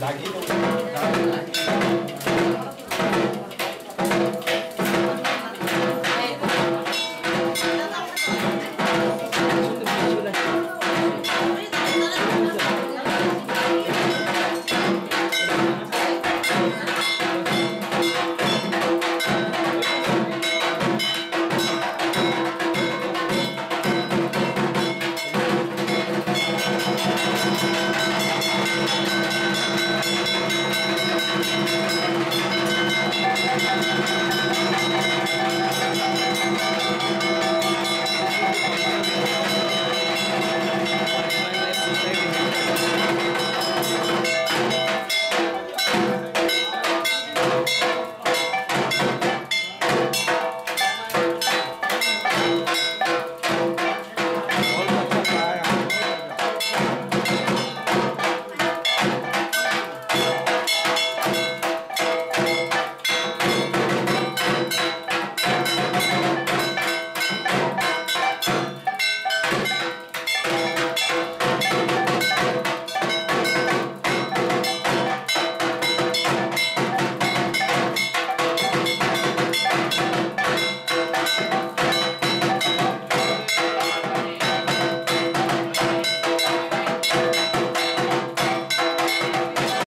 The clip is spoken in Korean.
낙이